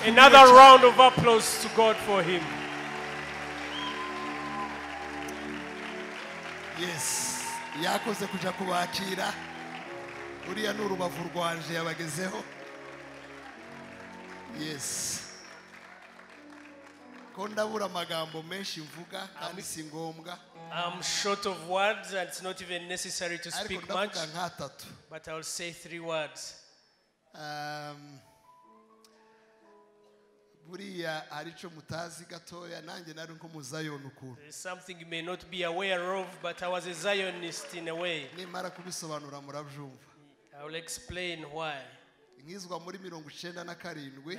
amashyi Another round of applause to God for him. yes yakoze kujya kubakira uriya ni urubavu rwanje yabagezeho. Yes. Ko ndabura amagambo menshi mvuga kandi si ngombwa. I'm short of words and it's not even necessary to speak much, ndavuga nk'atatu. but I'll say three words. Um, buriya hari icyo mutazi gatoya nanjye nari nk'umuzayoni ukuntu. Nimara kubisobanura murabyumva. Nkizwa muri mirongo icyenda na karindwi.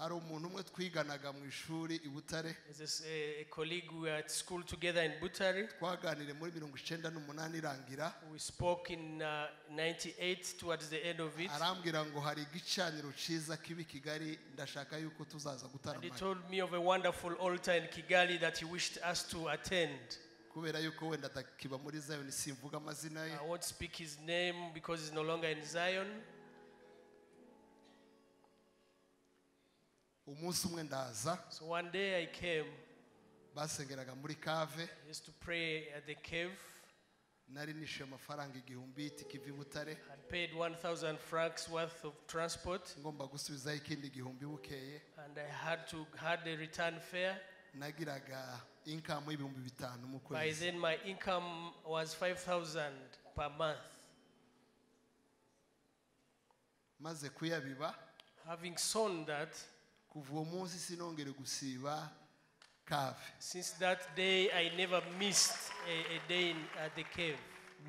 Hari umuntu umwe twiganaga mu ishuri i butare There's this, a, a colleague, we were at school together in Butari. twaganiriye muri mirongo icyenda n'umunani irangira We spoke in uh, 98 towards the end of it. arambwira ngo hari igicaniro cyiza kibi kigali ndashaka yuko tuzaza And he told me of a wonderful altar in Kigali that he wished us to attend. kubera yuko wenda atakiba muri zayoni simvuga amazina ye I won't speak his name because he's no longer in Zion. Umunsi umwe ndaza So one day I came, basengeraga muri kave I used to pray at the cave. nari nishyuye amafaranga igihumbi y'itike iva i butare I paid 1,000 francs worth of transport, ngomba gusubizaho ikindi gihumbi bukeye and I had to had a return fare. nagiraga inkamu y'ibihumbi bitanu mu By kwezi then, my income was 5,000 per month. maze kuyabiba Having sown that, kuva uwo munsi sinongere gusiba kave since that day, I never missed a, a day in, at the cave.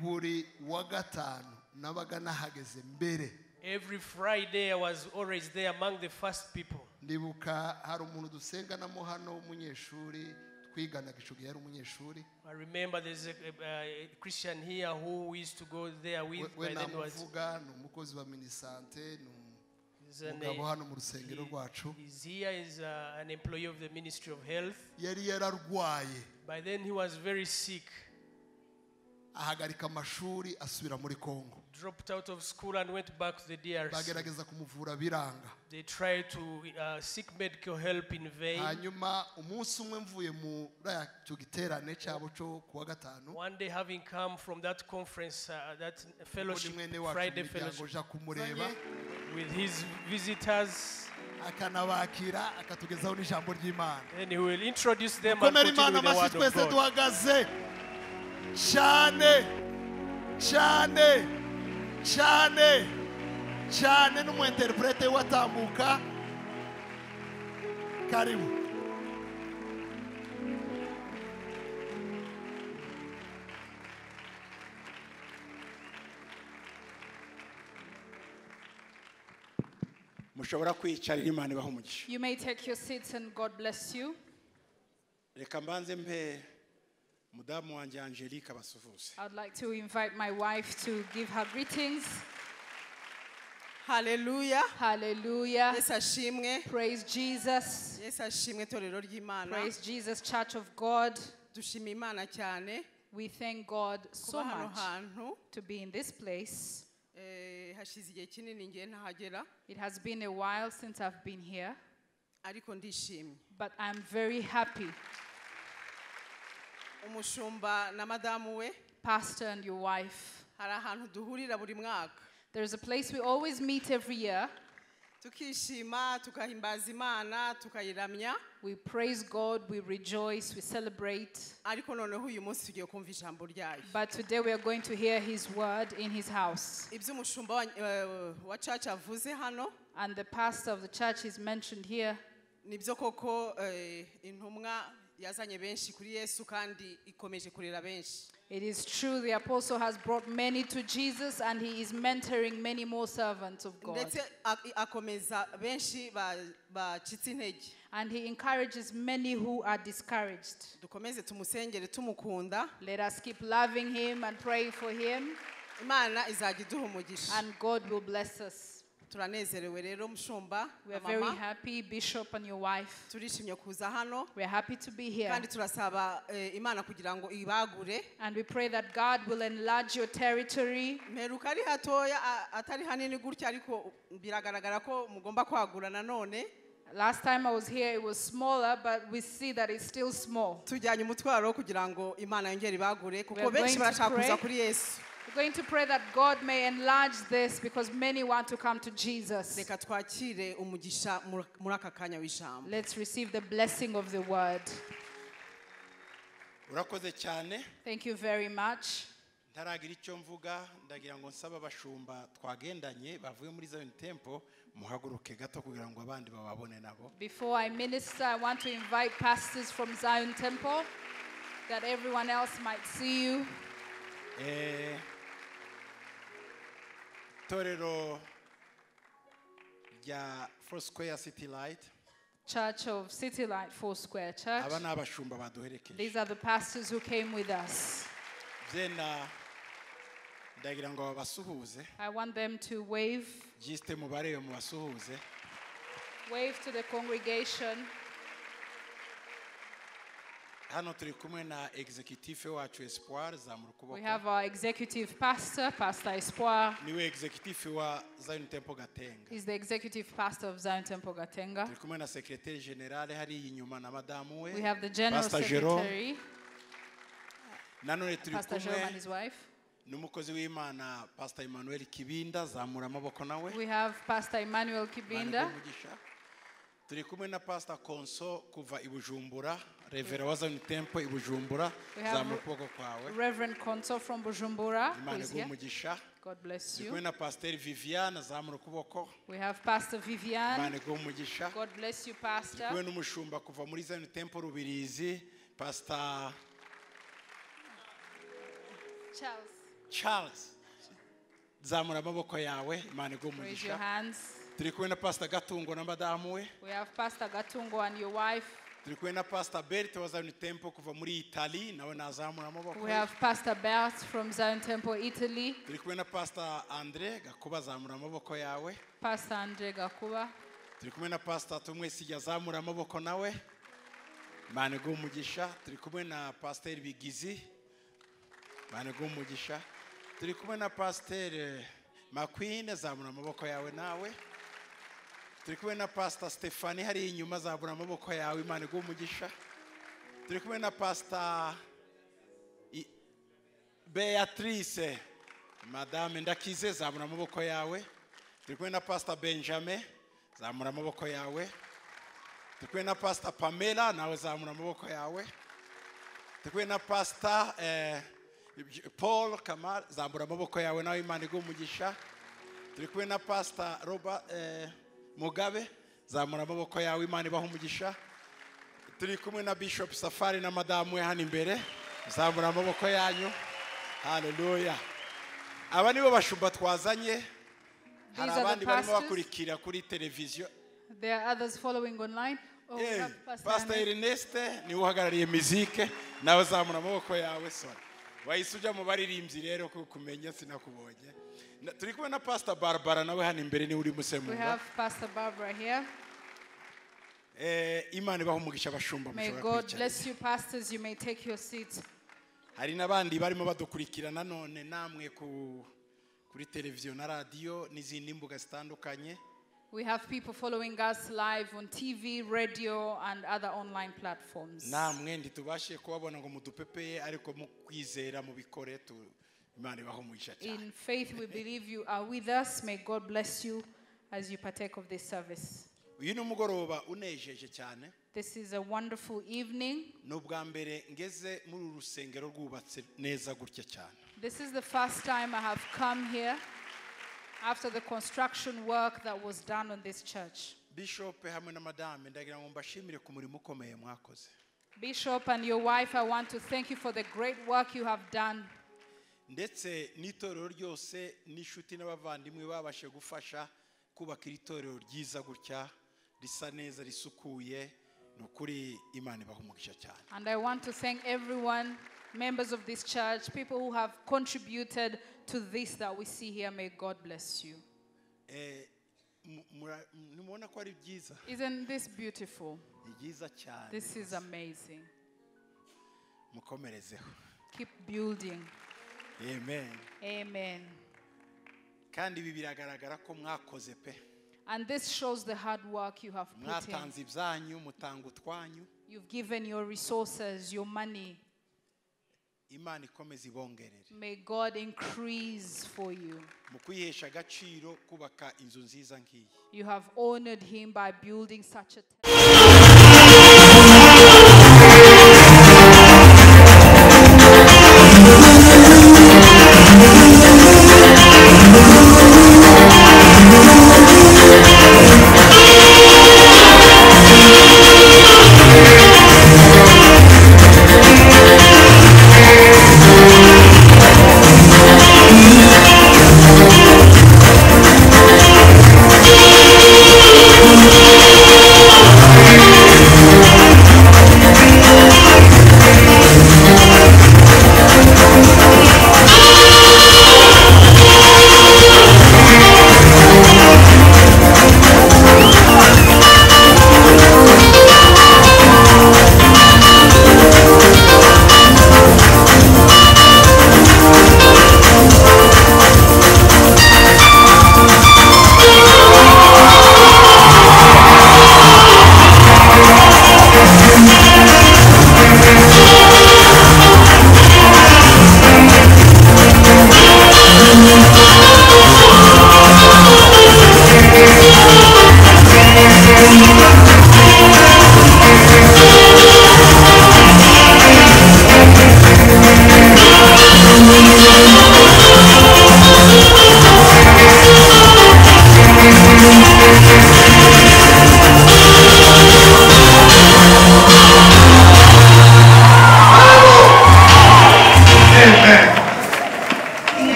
buri wa gatanu nabaga nahageze mbere Every Friday, I was always there among the first people. ndibuka hari umuntu dusenganamo hano w'umunyeshuri twiganaga gihe yari umunyeshuri I remember there's a, a, a Christian here who we used to go there we with. we By then was ni umukozi wa minisante ni umugabo hano mu rusengero rwacu. yari yararwaye. Ahagarika amashuri asubira muri kongo bagerageza kumuvura biranga. Hanyuma umunsi umwe mvuye muri icyo giterane cyabo cyo ku wa gatanu. Mwene wacu umuryango uja kumureba. With his visitors, akanabakira akatugezaho n'ijambo ry'imana. And he will introduce them and continue imana amashyi twese duhagaze. Cyane cyane cyane cyane n'umuinterprete watambuka. Karibu mushobora kwicarira imana ibaha umugisha You may take your seats and God bless you. reka mbanze mpe mudamu wanjye angelique abasuhuze I'd like to invite my wife to give her greetings. haleluya Hallelujah. yesu ashimwe Praise Jesus. yesu ashimwe torero ry'imana Praise Jesus, Church of God. dushima imana cyane We thank God so kuba hano much hantu to be in this place. Eh, hashize igihe kinini ngiye ntahagera It has been a while since I've been here, ariko ndishimye but I'm very happy. umushumba na madamu we Pastor and your wife. hari ahantu duhurira buri mwaka There's a place we always meet every year. tukishima tukahimbaza imana tukayiramya We praise God, we rejoice, we celebrate. ariko noneho uyu munsi tugiye kumva ijambo ryayo But today we are going to hear His word in His house. ibyo umushumba wa, eh, wa church avuze hano And the pastor of the church is mentioned here. nibyo koko eh, intumwa yazanye benshi kuri yesu kandi ikomeje kurera benshi It is true, the apostle has brought many to Jesus and he is mentoring many more servants of God. ndetse ak- akomeza benshi ba- bacitse intege And he encourages many who are discouraged. dukomeze tumusengere tumukunda Let us keep loving him and praying for him, imana izajya iduha umugisha and God will bless us. Turanezerewe rero mushumba We are very happy, Bishop and your wife. turishimye kuza hano We are happy to be here. kandi turasaba eh, imana kugira ngo ibagure And we pray that God will enlarge your territory. mperuka ari hatoya atari hanini gutya ariko biragaragara ko mugomba kwagura nanone Last time I was here, it was smaller, but we see that it's still small. benshi going to pray. Kuri yesu We're going to pray that God may enlarge this because many want to come to Jesus. reka twakire umugisha muri- muri aka kanya w'ijambo Let's receive the blessing of the word. Thank you very much. ntaragira icyo mvuga ndagira ngo nsaba abashumba twagendanye bavuye muri Zion Temple muhaguruke gato kugira ngo abandi bababone nabo Before I minister, I want to invite pastors from Zion Temple that everyone else might see you. Eh, itorero rya Foursquare City Light Church of City Light Foursquare Church. aba ni abashumba baduherekeje These are the pastors who came with us. byenda uh, ndagira ngo babasuhuze I want them to wave, jisite mubarebe mubasuhuze wave to the congregation. Hano turi kumwe na executive wacu Espoir zamura We have our executive pastor, Pastor Espoir. niwe executive wa Zion Temple Gatenga He's the executive pastor of Zion Temple Gatenga. turi kumwe na inyuma na madamu we We have the general Pastor secretary, nanone turi Pastor Jerome and kumwe his wife. n'umukozi w'imana pastor emmanuel kibinda zamura amaboko nawe We have Pastor Emmanuel Kibinda. Umugisha. turi kumwe na pastor konso kuva i bujumbura revera wa Zion Temple i have zamura ukuboko kwawe Reverend Konso from Bujumbura, imana here. umugisha God bless you. kumwe na pasiteri viviane zamura ukuboko We have Pastor Vivian. umugisha God bless you, Pastor. kumwe n'umushumba kuva muri Zion Temple rubirizi pastor Charles, charles zamura amaboko yawe imana iguhe raise your umugisha hands. Turi kumwe na pastor gatungo na madamu we. We have Pastor Gatungo and your wife. turi kumwe na pastor bert wa Zion Temple kuva muri itali nawe nazamura amaboko. We have Pastor Bert from Zion Temple, Italy. turi kumwe na pastor andre gakuba zamura amaboko yawe. Pastor Andre Gakuba. turi kumwe na pastor tumwesijya azamura amaboko nawe. Imana iguhe umugisha. Turi kumwe na pasiteri bigizi. Imana iguhe umugisha. Turi kumwe na pasiteri makwine zamura amaboko yawe nawe. Turi kumwe na pasita stefani hariya inyuma zamura amaboko yawe imana iguhe umugisha. Turi kumwe na pasita beatrice. Madame ndakize zamura amaboko yawe. Turi kumwe na pasita benjamin zamura amaboko yawe. Turi kumwe na pasita pamela nawe zamura amaboko yawe. Turi kumwe na pasita eh, paul kamar zamura amaboko yawe nawe imana iguhe umugisha. Turi kumwe na pasita roba eh, mugabe zamura amaboko yawe imana ibaha umugisha. Turi kumwe na bishop safari na madamu we hano imbere zamura amaboko yanyu. Haleluya aba nibo bashumba twazanye. Hari abandi barimo bakurikira kuri televiziyo. There are others following online. We have Pastor pastor Ernest. erneste ni we uhagarariye mizike nawe zamura amaboko yawe sora wahise ujya mu baririmbyi rero kuko kumenya sinakubonye. Na- turi kumwe na pastor barbara nawe hano imbere ni we uri We musemura have Pastor Barbara here. Eh, imana ibaha umugisha abashumba May mushobora God kwicara bless you, pastors. You may take your seats. hari n'abandi barimo badukurikira nanone namwe ku kuri televiziyo na radiyo n'izindi mbuga zitandukanye We have people following us live on TV, radio, and other online platforms. Namwe ntitubashe kubabona ngo mudupepeye ariko mu kwizera mubikore tu imana ibaha umugisha cyane In faith, we believe you are with us. May God bless you as you partake of this service. uyu ni umugoroba unejeje cyane This is a wonderful evening. ni ubwa mbere ngeze muri uru rusengero rwubatse neza gutya cyane This is the first time I have come here after the construction work that was done on this church. bishop hamwe na madame ndagira ngo mbashimire ku murimo ukomeye mwakoze Bishop and your wife, I want to thank you for the great work you have done. Ndetse n'itorero ryose n'inshuti n'abavandimwe babashe gufasha kubaka iri torero ryiza gutya risa neza risukuye ni ukuri imana ibaha umugisha cyane And I want to thank everyone, members of this church, people who have contributed to this that we see here. May God bless you. Eh, mura- ntimubona ko ari byiza Isn't this beautiful? ni byiza cyane This is amazing. mukomerezeho Keep building. Amen Amen. kandi ibi biragaragara ko mwakoze pe And this shows the hard work you have put in. mwatanze ibyanyu mutanga utwanyu You've given your resources, your money. imana ikomeza ibongerere May God increase for you. mu kwihesha agaciro kubaka inzu nziza nk'iyi You have honored him by building such a temple.